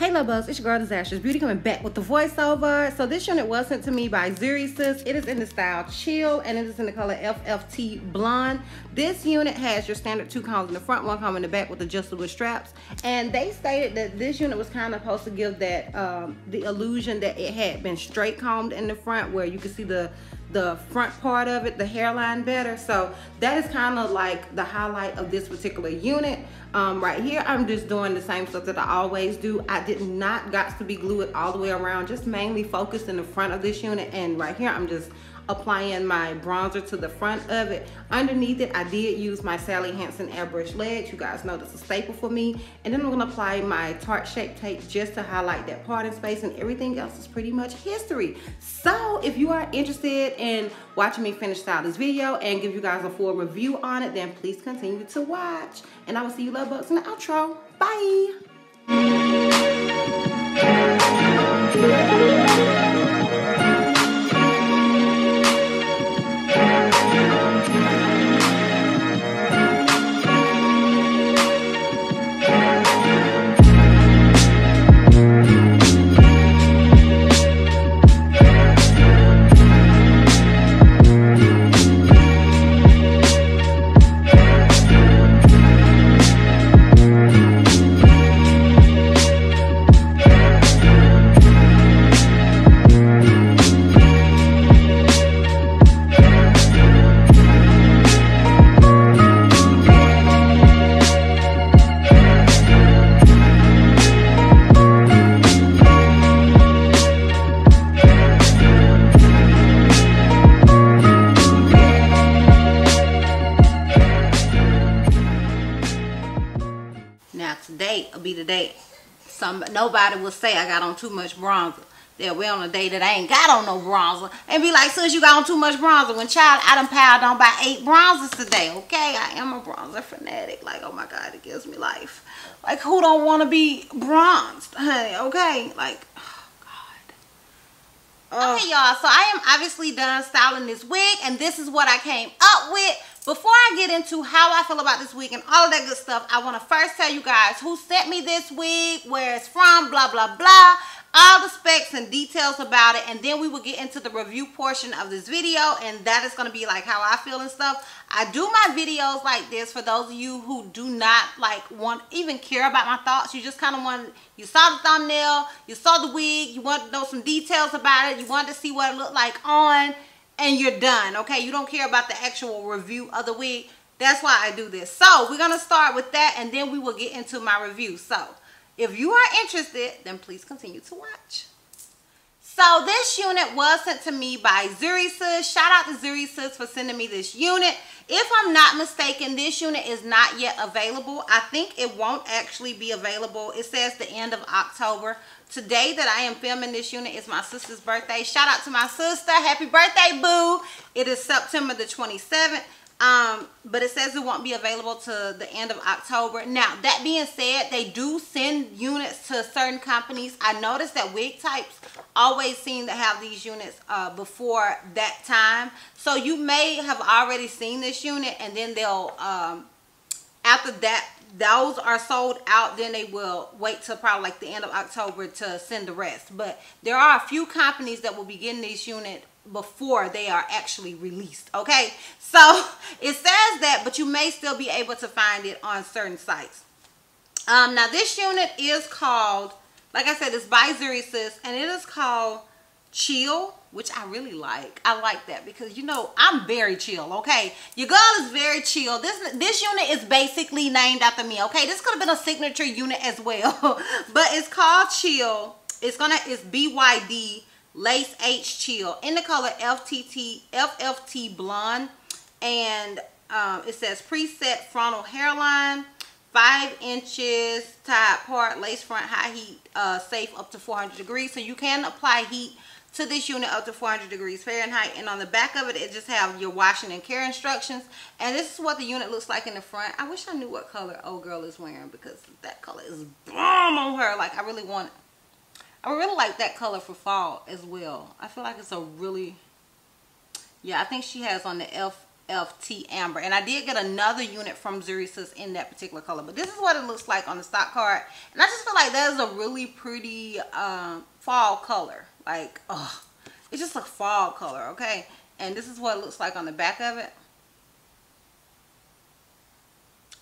Hey love bugs, it's your girl Dizastrous Beauty coming back with the voiceover. So this unit was sent to me by Zury Sis. It is in the style Chill and it is in the color FFT Blonde. This unit has your standard two combs in the front, one comb in the back with adjustable straps. And they stated that this unit was kind of supposed to give that um, the illusion that it had been straight combed in the front where you could see the the front part of it, the hairline better. So that is kind of like the highlight of this particular unit. Um, right here, I'm just doing the same stuff that I always do. I did not Got2b glue it all the way around, just mainly focused in the front of this unit. And right here, I'm just applying my bronzer to the front of it. Underneath it, I did use my Sally Hansen airbrush leg. You guys know that's a staple for me. And then I'm gonna apply my Tarte Shape Tape just to highlight that parting space and everything else is pretty much history. So if you are interested in watching me finish out this video and give you guys a full review on it, then please continue to watch. And I will see you love bugs in the outro. Bye. Say I got on too much bronzer. That we on a day that I ain't got on no bronzer. And be like, sis, you got on too much bronzer. When child, I done piled on by eight bronzers today, okay? I am a bronzer fanatic. Like, oh my God, it gives me life. Like, who don't want to be bronzed, honey, okay? Like, oh God. Oh. Okay, y'all, so I am obviously done styling this wig, and this is what I came up with. Before I get into how I feel about this wig and all of that good stuff, I want to first tell you guys who sent me this wig, where it's from, blah, blah, blah. All the specs and details about it. And then we will get into the review portion of this video. And that is going to be like how I feel and stuff. I do my videos like this for those of you who do not like want even care about my thoughts. You just kind of want, you saw the thumbnail, you saw the wig, you want to know some details about it. You want to see what it looked like on and you're done okay? You don't care about the actual review of the wig that's why i do this. So we're gonna start with that and then we will get into my review. So if you are interested then please continue to watch so this unit was sent to me by Zury Sis. Shout out to Zury Sis for sending me this unit. If I'm not mistaken, this unit is not yet available. I think it won't actually be available. It says the end of October. Today that I am filming this unit is my sister's birthday. Shout out to my sister. Happy birthday, boo. It is September the 27th. Um, but it says it won't be available to the end of October. Now, that being said, they do send units to certain companies. I noticed that wig types always seem to have these units uh, before that time. So you may have already seen this unit and then they'll, um, after that, those are sold out, then they will wait till probably like the end of October to send the rest. But there are a few companies that will be getting this unit before they are actually released okay so it says that but you may still be able to find it on certain sites. Um now this unit is called like i said it's by Zury Sis and it is called chill which i really like. I like that because you know i'm very chill okay? Your girl is very chill. This this unit is basically named after me okay? This could have been a signature unit as well but it's called chill. It's gonna it's byd Lace H Chill. In the color FTT FFT Blonde. And um, it says preset frontal hairline, 5 inches, tie part, lace front, high heat, uh, safe up to 400 degrees. So you can apply heat to this unit up to 400 degrees Fahrenheit. And on the back of it, it just have your washing and care instructions. And this is what the unit looks like in the front. I wish I knew what color old girl is wearing because that color is bomb on her. Like I really want. I really like that color for fall as well. I feel like it's a really, yeah, I think she has on the FT Amber. And I did get another unit from Zury Sis in that particular color. But this is what it looks like on the stock card. And I just feel like that is a really pretty um, fall color. Like, oh, it's just a fall color, okay? And this is what it looks like on the back of it.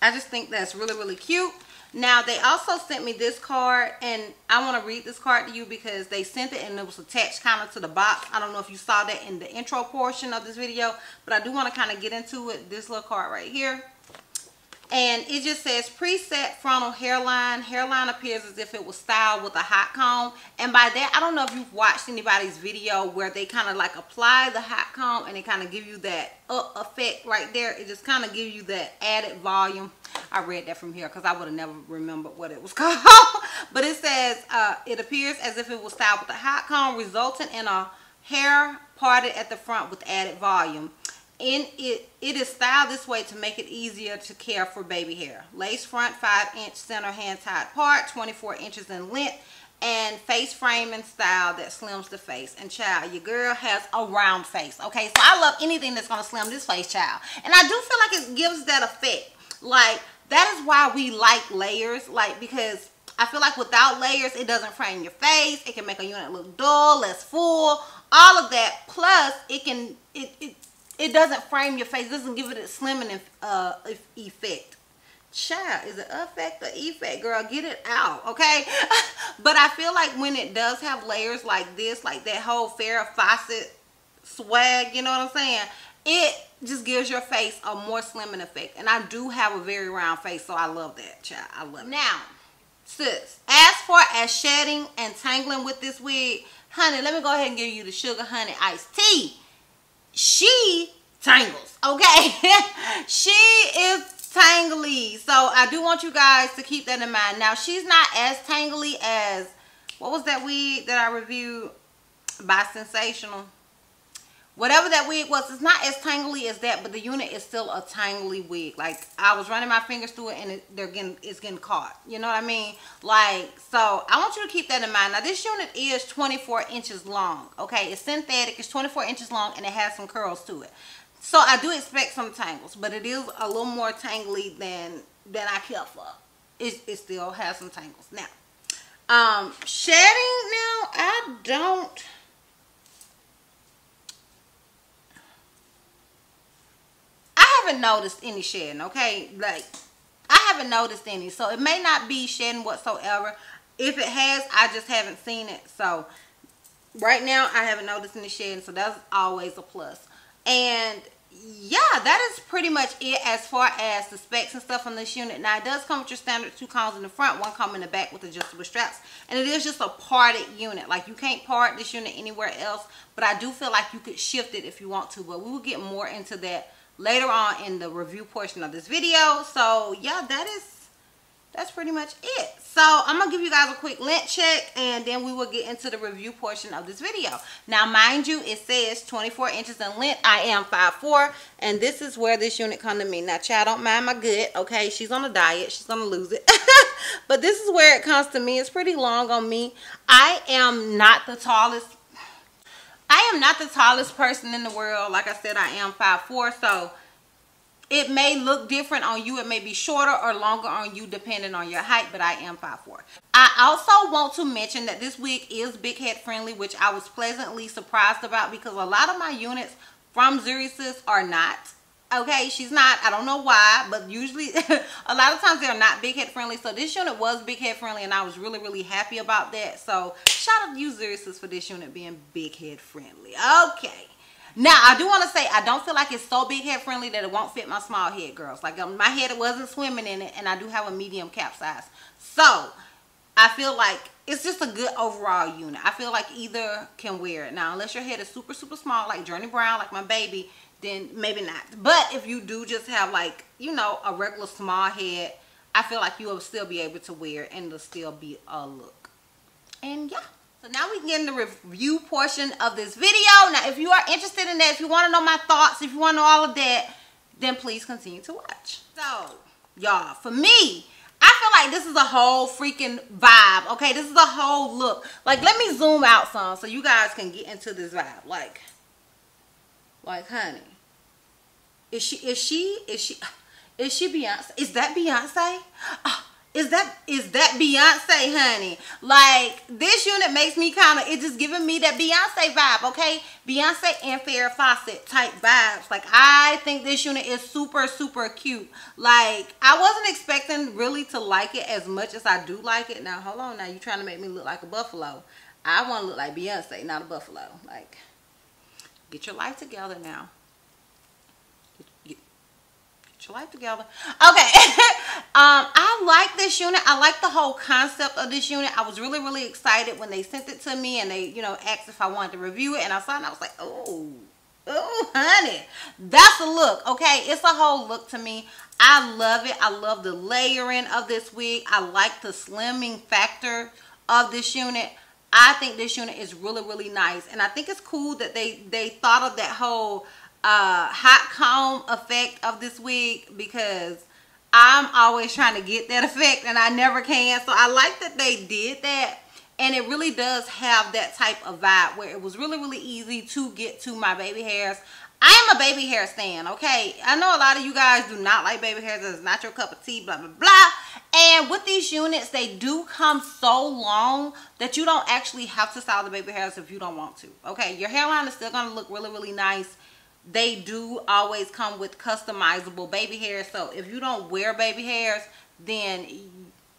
I just think that's really, really cute. Now, they also sent me this card, and I want to read this card to you because they sent it and it was attached kind of to the box. I don't know if you saw that in the intro portion of this video, but I do want to kind of get into it. This little card right here. And it just says preset frontal hairline. Hairline appears as if it was styled with a hot comb. And by that, I don't know if you've watched anybody's video where they kind of like apply the hot comb and they kind of give you that up effect right there. It just kind of gives you that added volume. I read that from here because I would have never remembered what it was called. but it says, uh, it appears as if it was styled with a hot comb resulting in a hair parted at the front with added volume in it it is styled this way to make it easier to care for baby hair. Lace front 5 inch center hand tied part 24 inches in length and face framing style that slims the face. And child your girl has a round face okay? So i love anything that's going to slim this face child. And i do feel like it gives that effect. Like that is why we like layers like because i feel like without layers it doesn't frame your face. It can make a unit look dull less full all of that. Plus it can it, it it doesn't frame your face. It doesn't give it a slimming uh, effect. Child, is it effect or effect? Girl, get it out, okay? but I feel like when it does have layers like this, like that whole Farrah Fawcett swag, you know what I'm saying? It just gives your face a more slimming effect. And I do have a very round face, so I love that, child. I love it. Now, sis, as far as shedding and tangling with this wig, honey, let me go ahead and give you the Sugar Honey Iced Tea she tangles okay? She is tangly. So i do want you guys to keep that in mind. Now she's not as tangly as what was that wig that i reviewed? By Sensationnel whatever that wig was it's not as tangly as that but the unit is still a tangly wig. Like i was running my fingers through it and it, they're getting it's getting caught. You know what i mean? Like so i want you to keep that in mind. Now this unit is 24 inches long okay? It's synthetic. It's 24 inches long and it has some curls to it. So i do expect some tangles but it is a little more tangly than than i care for. It, it still has some tangles. Now um shedding now i don't haven't noticed any shedding, okay? Like, I haven't noticed any. So, it may not be shedding whatsoever. If it has, I just haven't seen it. So, right now, I haven't noticed any shedding. So, that's always a plus. And, yeah, that is pretty much it as far as the specs and stuff on this unit. Now, it does come with your standard two combs in the front, one comb in the back with adjustable straps. And it is just a parted unit. Like, you can't part this unit anywhere else. But I do feel like you could shift it if you want to. But we will get more into that later on in the review portion of this video. So yeah, that is that's pretty much it. So I'm gonna give you guys a quick length check and then we will get into the review portion of this video. Now mind you, it says 24 inches in length. I am 5'4", and this is where this unit come to me. Now child, don't mind my good, okay? She's on a diet, she's gonna lose it. but this is where it comes to me. It's pretty long on me. I am not the tallest I am not the tallest person in the world. Like I said, I am 5'4", so it may look different on you. It may be shorter or longer on you depending on your height, but I am 5'4". I also want to mention that this wig is big head friendly, which I was pleasantly surprised about because a lot of my units from Zury Sis are not okay she's not i don't know why but usually a lot of times they're not big head friendly. So this unit was big head friendly and i was really really happy about that. So shout out to you Zury Sis for this unit being big head friendly. Okay. Now i do want to say i don't feel like it's so big head friendly that it won't fit my small head girls. Like um, my head wasn't swimming in it and i do have a medium cap size. So i feel like it's just a good overall unit. I feel like either can wear it. Now unless your head is super super small like journey brown like my baby then maybe not. But if you do just have like, you know, a regular small head, I feel like you will still be able to wear and it'll still be a look. And yeah. So now we can get in the review portion of this video. Now, if you are interested in that, if you want to know my thoughts, if you want to know all of that, then please continue to watch. So, y'all, for me, I feel like this is a whole freaking vibe, okay? This is a whole look. Like, let me zoom out some so you guys can get into this vibe. Like, like, honey. Is she is she is she is she Beyonce? Is that Beyonce? Oh, is that is that Beyonce, honey? Like this unit makes me kind of it just giving me that Beyonce vibe, okay? Beyonce and Farrah Fawcett type vibes. Like I think this unit is super super cute. Like I wasn't expecting really to like it as much as I do like it. Now hold on, now you trying to make me look like a buffalo? I want to look like Beyonce, not a buffalo. Like get your life together now your life together. Okay. um, I like this unit. I like the whole concept of this unit. I was really, really excited when they sent it to me and they, you know, asked if I wanted to review it. And I saw it and I was like, oh, oh, honey. That's a look, okay? It's a whole look to me. I love it. I love the layering of this wig. I like the slimming factor of this unit. I think this unit is really, really nice. And I think it's cool that they, they thought of that whole uh, hot comb effect of this wig because I'm always trying to get that effect and I never can. So I like that they did that. And it really does have that type of vibe where it was really, really easy to get to my baby hairs. I am a baby hair stand, okay? I know a lot of you guys do not like baby hairs. It's not your cup of tea, blah, blah, blah. And with these units, they do come so long that you don't actually have to style the baby hairs if you don't want to, okay? Your hairline is still going to look really, really nice they do always come with customizable baby hairs. So if you don't wear baby hairs, then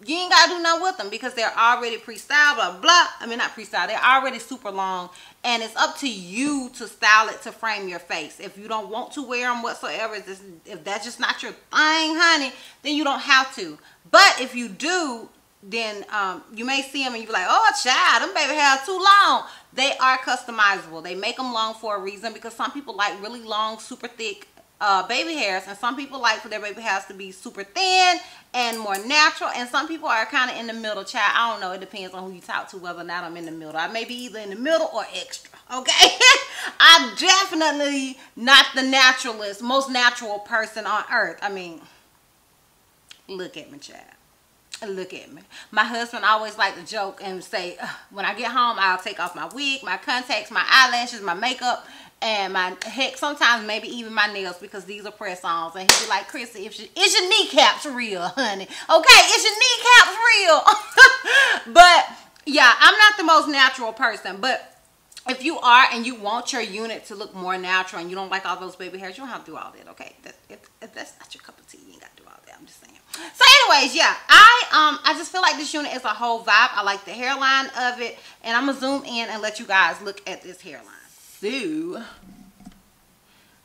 you ain't gotta do nothing with them because they're already pre-styled, blah, blah. I mean, not pre-styled, they're already super long. And it's up to you to style it to frame your face. If you don't want to wear them whatsoever, if that's just not your thing, honey, then you don't have to. But if you do, then um, you may see them and you're like, oh, child, them baby hairs too long. They are customizable. They make them long for a reason because some people like really long, super thick uh, baby hairs and some people like for their baby hairs to be super thin and more natural and some people are kind of in the middle. Child i don't know. It depends on who you talk to whether or not i'm in the middle. I may be either in the middle or extra okay? I'm definitely not the naturalist most natural person on earth. I mean look at me child look at me. My husband always like to joke and say, when I get home, I'll take off my wig, my contacts, my eyelashes, my makeup, and my heck, sometimes maybe even my nails because these are press-ons. And he'd be like, Chrissy, if she, is your kneecaps real, honey? Okay, is your kneecaps real? but yeah, I'm not the most natural person, but if you are and you want your unit to look more natural and you don't like all those baby hairs, you don't have to do all that, okay? That, if, if that's not your cup of tea, you ain't got to do all that. I'm just saying. So anyways, yeah, I um I just feel like this unit is a whole vibe. I like the hairline of it. And I'm to zoom in and let you guys look at this hairline. So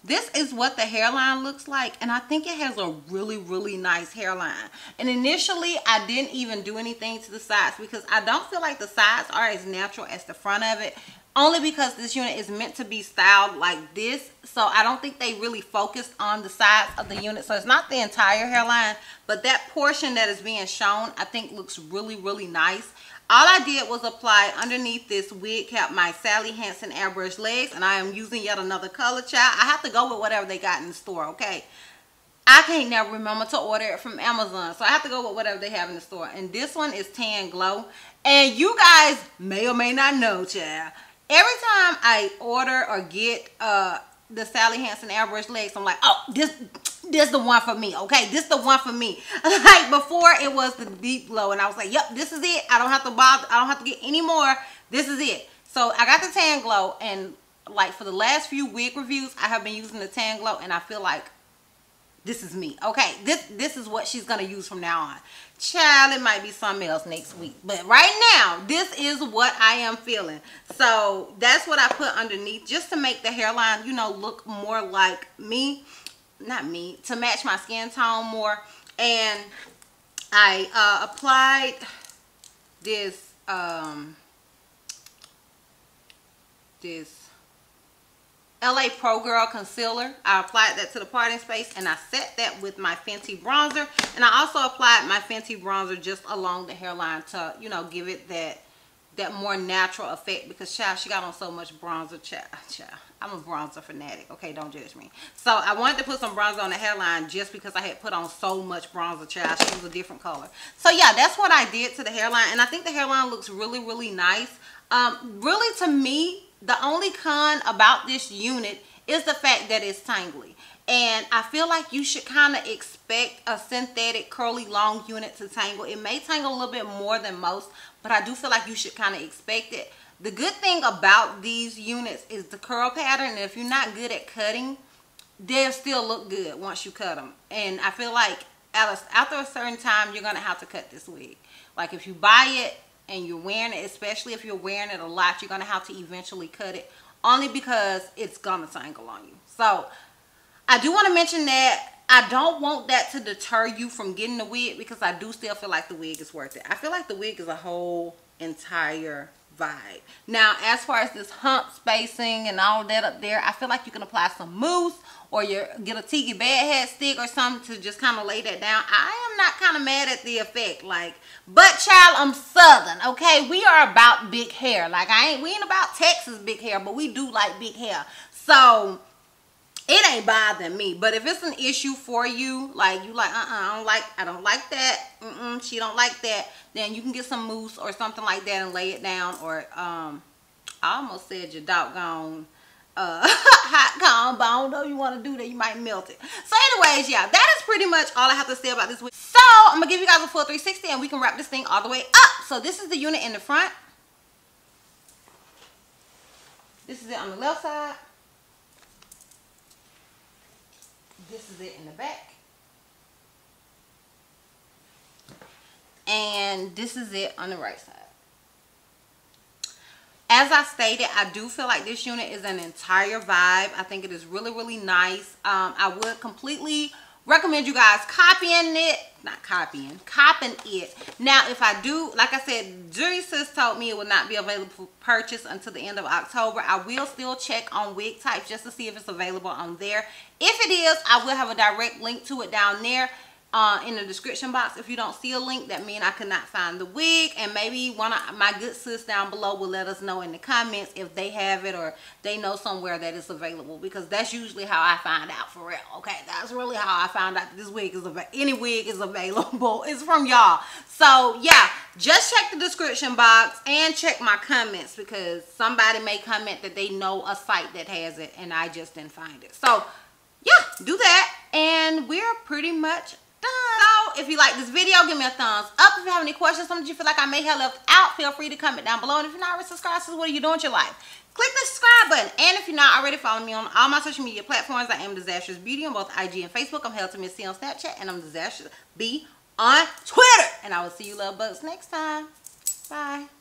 this is what the hairline looks like and I think it has a really really nice hairline and initially I didn't even do anything to the sides because I don't feel like the sides are as natural as the front of it only because this unit is meant to be styled like this so I don't think they really focused on the sides of the unit so it's not the entire hairline but that portion that is being shown I think looks really really nice all I did was apply underneath this wig cap my Sally Hansen airbrush legs and I am using yet another color child I have to go with whatever they got in the store okay I can't never remember to order it from Amazon. So I have to go with whatever they have in the store. And this one is Tan Glow. And you guys may or may not know, child every time I order or get uh the Sally Hansen airbrush legs, I'm like, oh, this this the one for me, okay? This is the one for me. like before it was the deep glow and I was like, yep, this is it. I don't have to bother, I don't have to get any more. This is it. So I got the tan glow and like for the last few wig reviews, I have been using the tan glow and I feel like this is me. Okay, this this is what she's gonna use from now on. Child, it might be something else next week. But right now, this is what I am feeling. So that's what I put underneath just to make the hairline, you know, look more like me. Not me, to match my skin tone more. And I uh, applied this, um, this LA Pro Girl Concealer. I applied that to the parting space and I set that with my Fenty bronzer. And I also applied my Fenty bronzer just along the hairline to, you know, give it that that more natural effect because child she got on so much bronzer. Child, child i'm a bronzer fanatic okay? Don't judge me. So i wanted to put some bronzer on the hairline just because i had put on so much bronzer child. She was a different color. So yeah that's what i did to the hairline and i think the hairline looks really really nice. Um really to me the only con about this unit is the fact that it's tangly. And I feel like you should kind of expect a synthetic curly long unit to tangle. It may tangle a little bit more than most, but I do feel like you should kind of expect it. The good thing about these units is the curl pattern. If you're not good at cutting, they'll still look good once you cut them. And I feel like after a certain time, you're going to have to cut this wig. Like if you buy it and you're wearing it, especially if you're wearing it a lot, you're going to have to eventually cut it only because it's going to tangle on you. So I do want to mention that I don't want that to deter you from getting the wig because I do still feel like the wig is worth it. I feel like the wig is a whole entire vibe. Now, as far as this hump spacing and all that up there, I feel like you can apply some mousse or you get a TIGI Bed Head stick or something to just kind of lay that down. I am not kind of mad at the effect. Like, but child, I'm Southern, okay? We are about big hair. Like, I ain't, we ain't about Texas big hair, but we do like big hair. So, it ain't bothering me but if it's an issue for you like you like uh-uh i don't like i don't like that Mm-mm, she don't like that then you can get some mousse or something like that and lay it down or um i almost said your doggone uh hot comb. But i don't know you want to do that you might melt it. So anyways yeah that is pretty much all i have to say about this week. So i'm gonna give you guys a full 360 and we can wrap this thing all the way up. So this is the unit in the front. This is it on the left side this is it in the back. And this is it on the right side. As I stated, I do feel like this unit is an entire vibe. I think it is really, really nice. Um, I would completely recommend you guys copying it not copying copying it. Now if i do like i said Zury Sis told me it will not be available for purchase until the end of october. I will still check on wig types just to see if it's available on there. If it is i will have a direct link to it down there uh, in the description box. If you don't see a link, that means I could not find the wig. And maybe one of my good sis down below will let us know in the comments if they have it or they know somewhere that it's available. Because that's usually how I find out for real. Okay, that's really how I found out this wig is available. Any wig is available. It's from y'all. So yeah, just check the description box and check my comments because somebody may comment that they know a site that has it and I just didn't find it. So yeah, do that. And we're pretty much so if you like this video, give me a thumbs up. If you have any questions, something you feel like I may have left out, feel free to comment down below. And if you're not already subscribed, what are you doing with your life? Click the subscribe button. And if you're not already following me on all my social media platforms, I am Dizastrous Beauty on both IG and Facebook. I'm Hail to Miss C on Snapchat. And I'm Dizastrous B on Twitter. And I will see you love bugs next time. Bye.